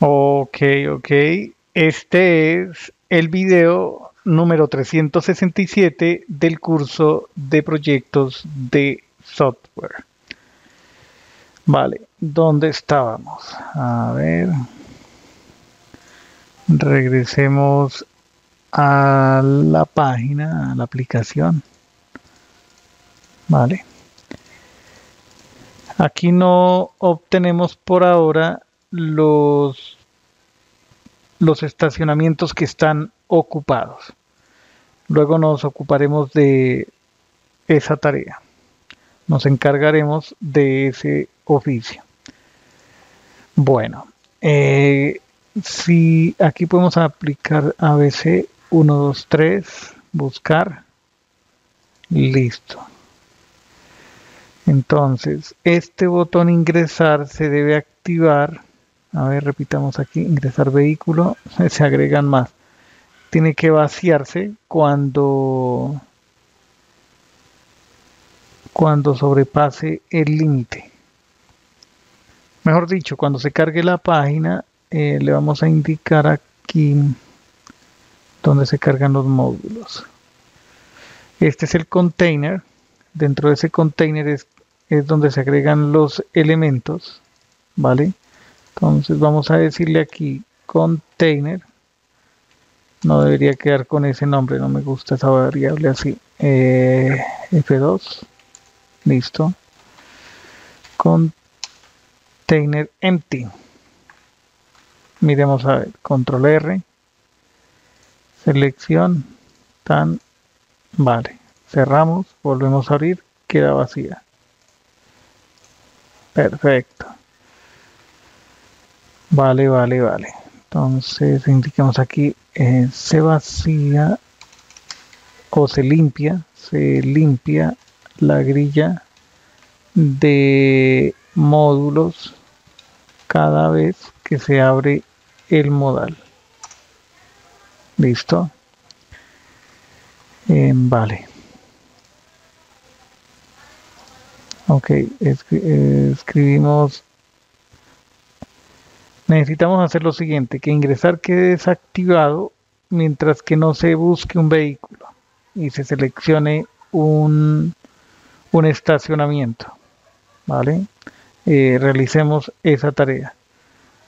Ok, ok. Este es el video número 367 del curso de proyectos de software. Vale, ¿dónde estábamos? A ver. Regresemos a la página, a la aplicación. Vale. Aquí no obtenemos por ahora los, los estacionamientos que están ocupados. Luego nos ocuparemos de esa tarea. Nos encargaremos de ese oficio. Bueno, eh, si aquí podemos aplicar ABC 1, 2, 3, buscar, listo. Entonces, este botón ingresar se debe activar. A ver, repitamos aquí, ingresar vehículo, se agregan más. Tiene que vaciarse cuando cuando sobrepase el límite. Mejor dicho, cuando se cargue la página, eh, le vamos a indicar aquí donde se cargan los módulos. Este es el container. Dentro de ese container es es donde se agregan los elementos, ¿vale? Entonces vamos a decirle aquí container. No debería quedar con ese nombre, no me gusta esa variable así. Eh, F2, listo. Container empty. Miremos a ver, control R, selección, tan, vale. Cerramos, volvemos a abrir, queda vacía. Perfecto. Vale, vale, vale. Entonces indicamos aquí eh, se vacía o se limpia, se limpia la grilla de módulos cada vez que se abre el modal. ¿Listo? Eh, vale. Ok, escribimos. Necesitamos hacer lo siguiente, que ingresar quede desactivado mientras que no se busque un vehículo y se seleccione un, un estacionamiento. ¿Vale? Eh, realicemos esa tarea.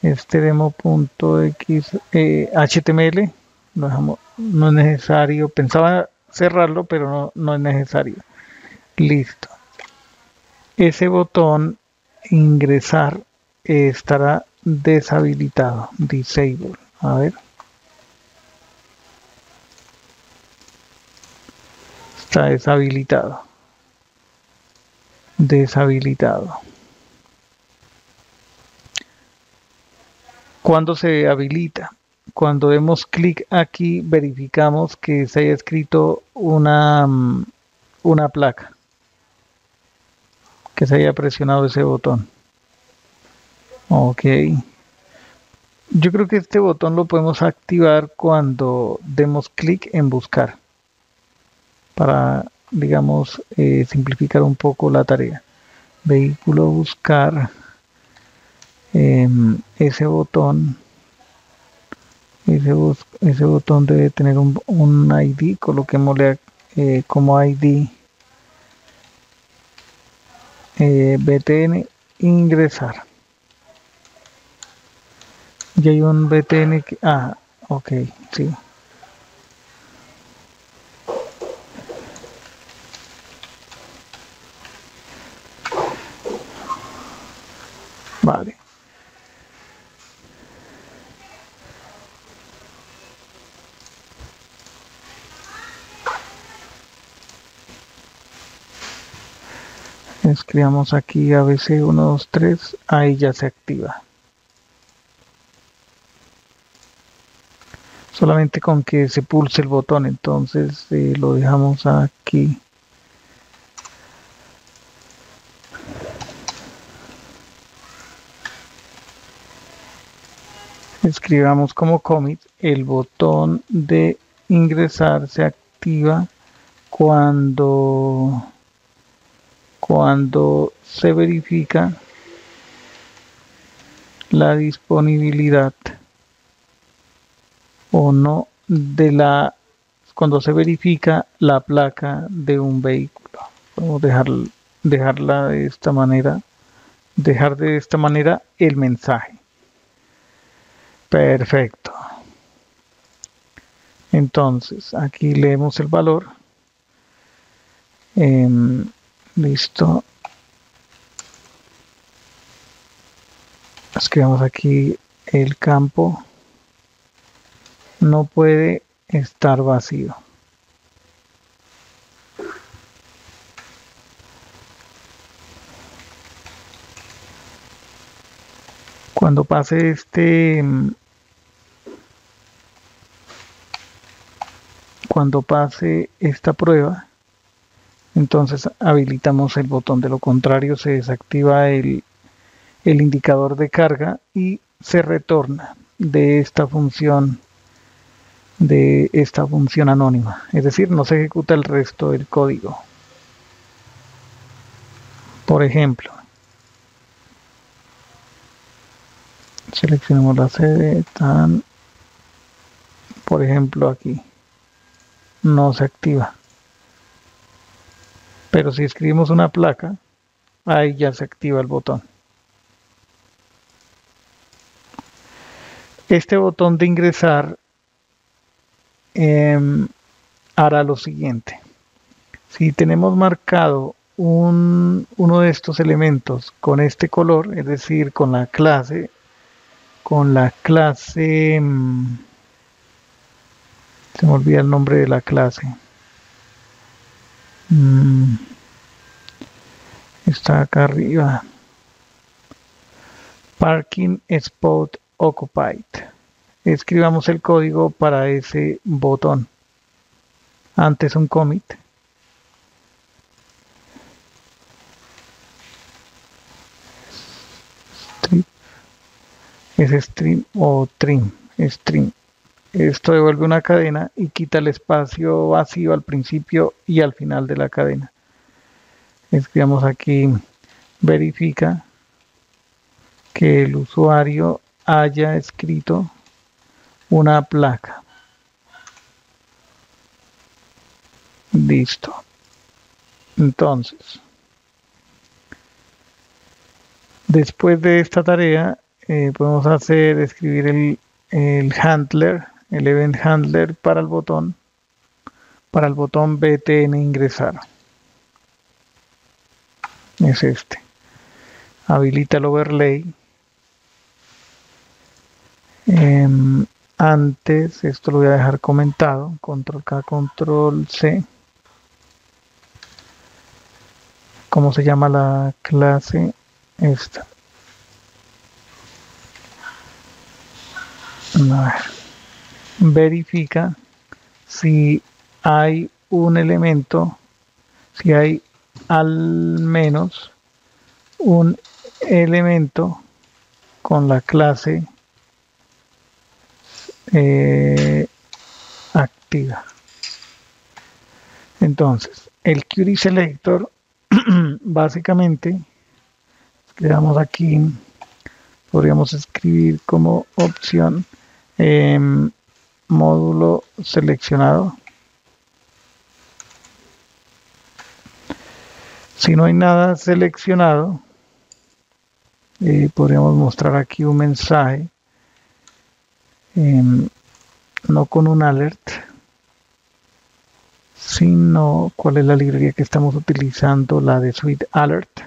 Este demo.x eh, HTML no es necesario. Pensaba cerrarlo, pero no, no es necesario. Listo ese botón ingresar estará deshabilitado disable. A ver. Está deshabilitado. Deshabilitado. Cuando se habilita cuando demos clic aquí verificamos que se haya escrito una mm, una placa. Que se haya presionado ese botón. Ok. Yo creo que este botón lo podemos activar cuando demos clic en buscar. Para, digamos, eh, simplificar un poco la tarea. Vehículo buscar. Em, ese botón. Ese, ese, botón debe tener un, ID. Coloquémosle eh, como ID eh, BTN ingresar un BTN ah ok sí. Vale. Escribamos aquí ABC123, ahí ya se activa. Solamente con que se pulse el botón, entonces eh, lo dejamos aquí. Escribamos como commit, el botón de ingresar se activa cuando cuando se verifica la disponibilidad o no de la cuando se verifica la placa de un vehículo. Podemos dejar, dejarla de esta manera, dejar de esta manera el mensaje. Perfecto. Entonces, aquí leemos el valor. Em, listo. Escribamos aquí el campo. No puede estar vacío. Cuando pase este cuando pase esta prueba entonces habilitamos el botón de lo contrario se desactiva el, el indicador de carga y se retorna de esta función de esta función anónima es decir no se ejecuta el resto del código por ejemplo seleccionemos la sede tan por ejemplo aquí no se activa. Pero si escribimos una placa, ahí ya se activa el botón. Este botón de ingresar em, hará lo siguiente. Si tenemos marcado un, uno de estos elementos con este color, es decir, con la clase, con la clase... Em, se me olvida el nombre de la clase. Mm. Está acá arriba. Parking Spot Occupied. Escribamos el código para ese botón. Antes un commit. Es stream o trim. Esto devuelve una cadena y quita el espacio vacío al principio y al final de la cadena. Escribamos aquí, verifica que el usuario haya escrito una placa. Listo. Entonces, después de esta tarea, eh, podemos hacer, escribir el, el handler el event handler para el botón para el botón btn ingresar es este habilita el overlay em, antes esto lo voy a dejar comentado control k control c. Cómo se llama la clase esta. Verifica si hay un elemento, si hay al menos un elemento con la clase eh, activa. Entonces, el query selector básicamente le damos aquí, podríamos escribir como opción em, módulo seleccionado. Si no hay nada seleccionado, eh, podríamos mostrar aquí un mensaje, em, no con un alert, sino cuál es la librería que estamos utilizando, la de Suite Alert.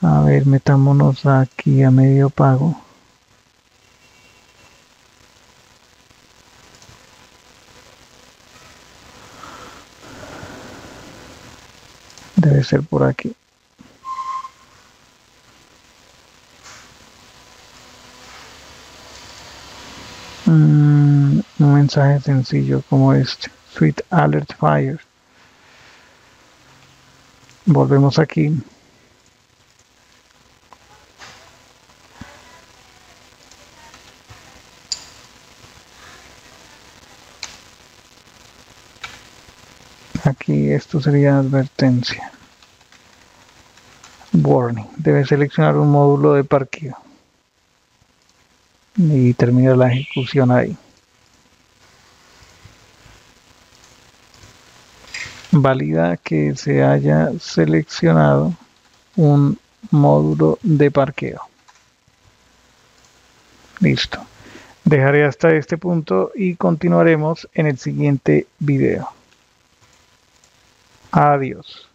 A ver, metámonos aquí a medio pago. Debe ser por aquí. Mm, un mensaje sencillo como este. Sweet Alert Fire. Volvemos aquí. Aquí esto sería advertencia. Warning. Debe seleccionar un módulo de parqueo. Y termina la ejecución ahí. Valida que se haya seleccionado un módulo de parqueo. Listo. Dejaré hasta este punto y continuaremos en el siguiente video. Adiós.